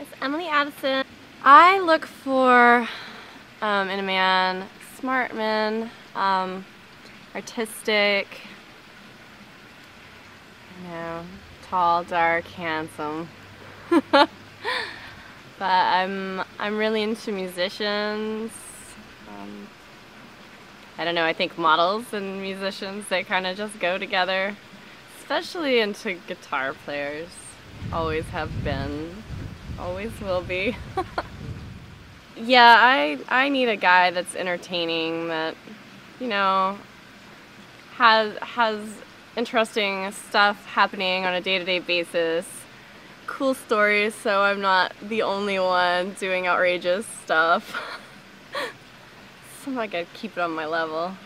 It's Emily Addison. I look for um, in a man, smart man, um, artistic, you know, tall, dark, handsome. but I'm I'm really into musicians. Um, I don't know. I think models and musicians they kind of just go together, especially into guitar players. Always have been, always will be. yeah, I I need a guy that's entertaining that, you know, has has interesting stuff happening on a day-to-day basis. Cool stories so I'm not the only one doing outrageous stuff. so I gotta keep it on my level.